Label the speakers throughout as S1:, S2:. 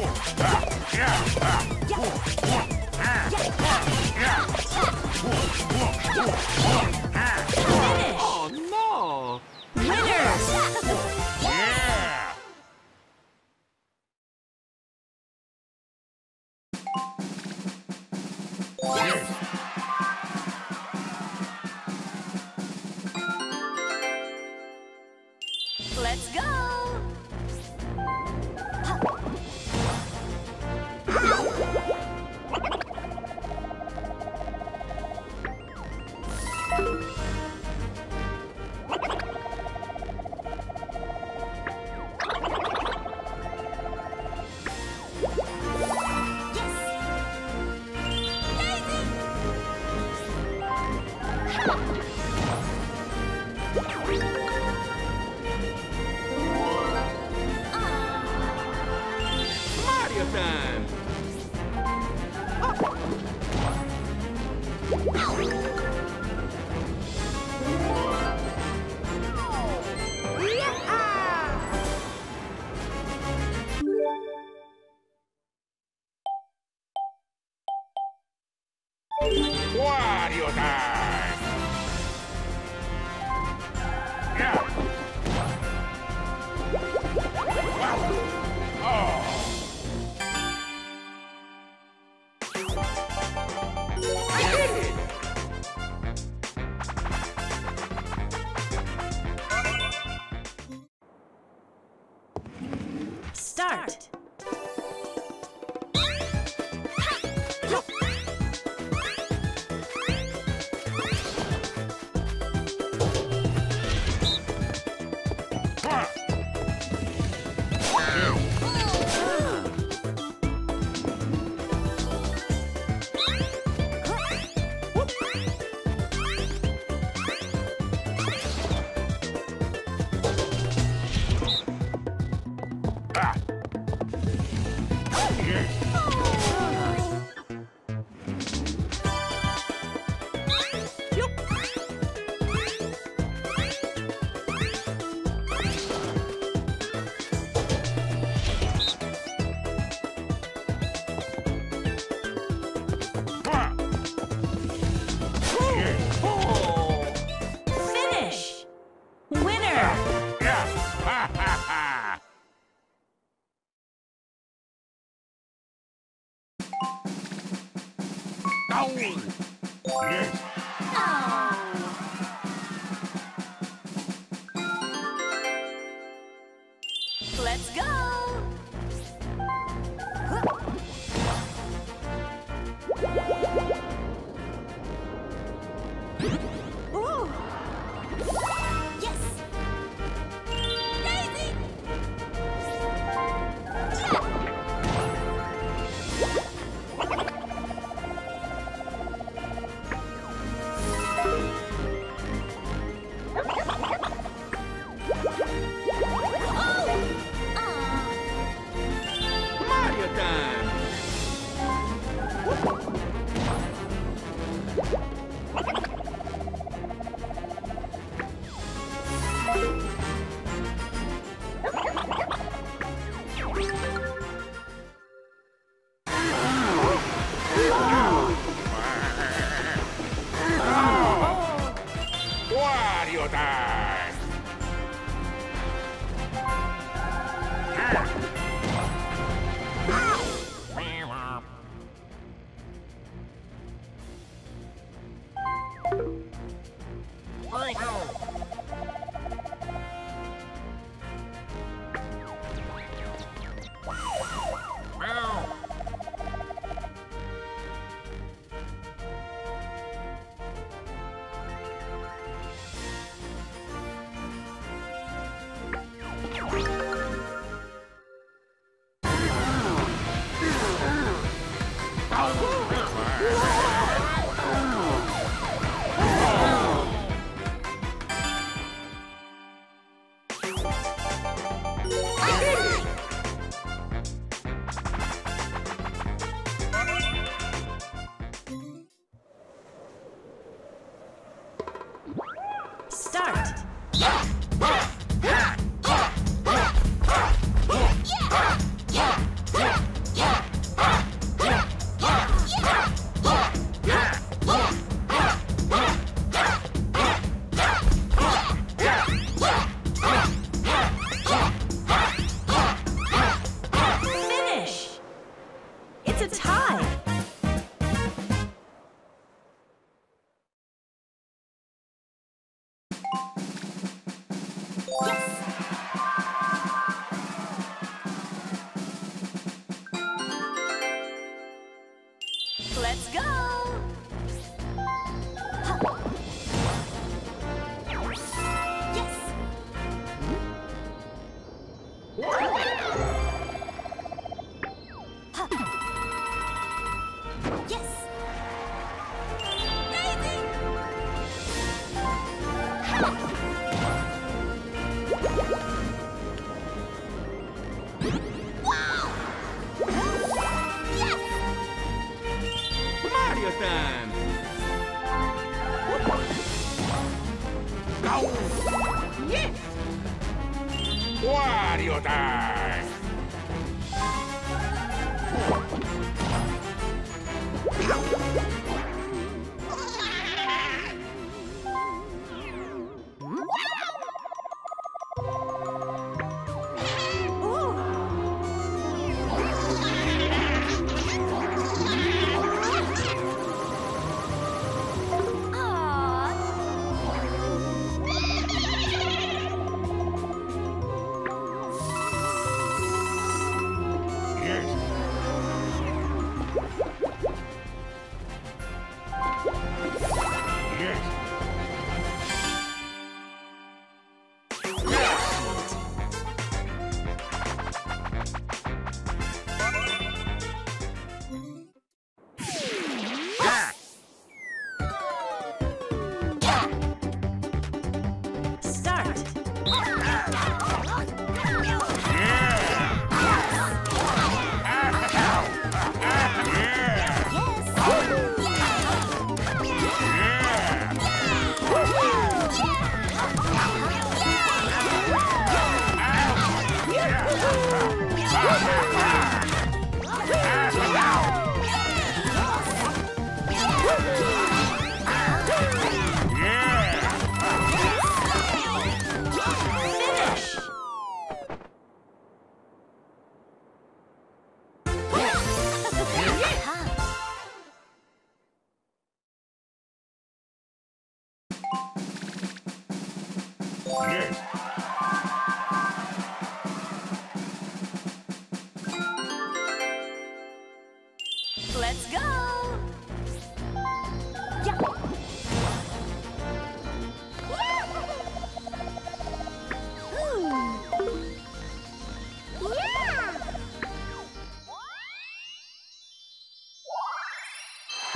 S1: Yeah.
S2: Showtime! Minnesota.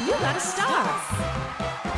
S2: You got a star.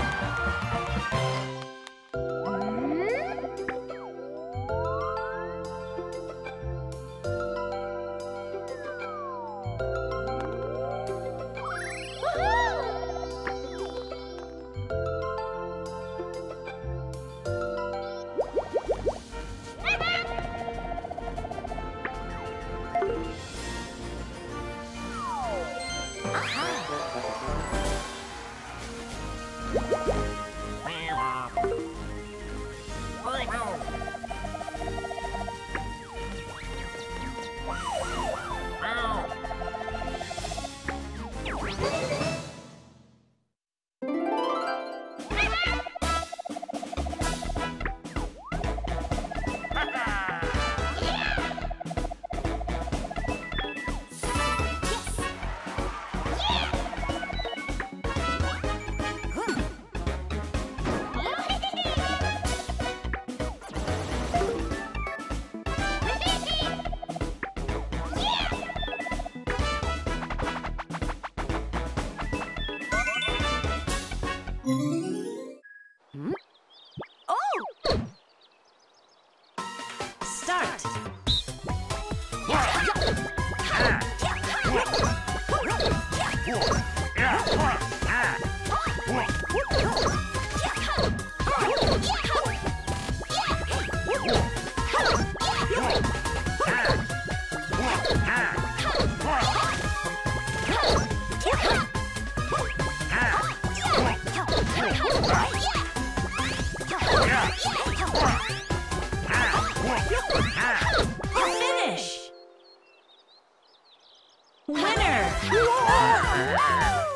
S2: Winner.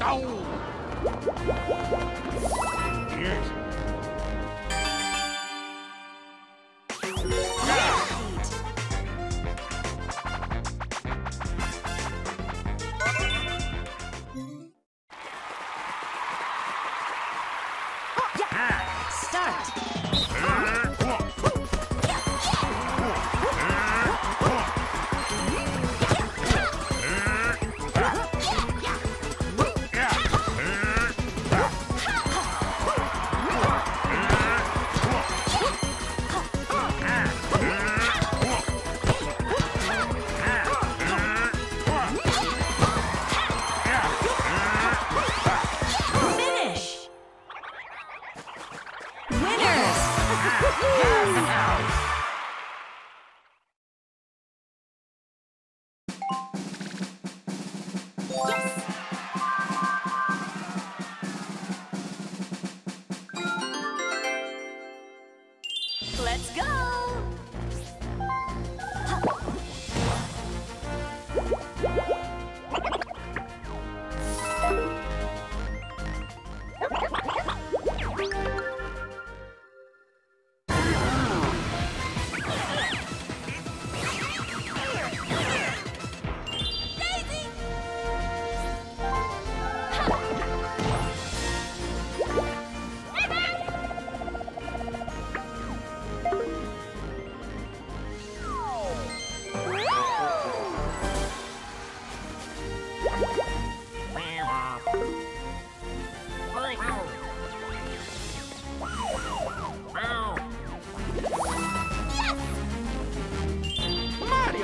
S1: Oh. Yes.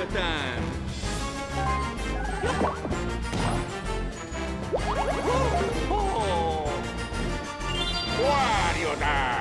S1: Mario time! Oh! Wario time!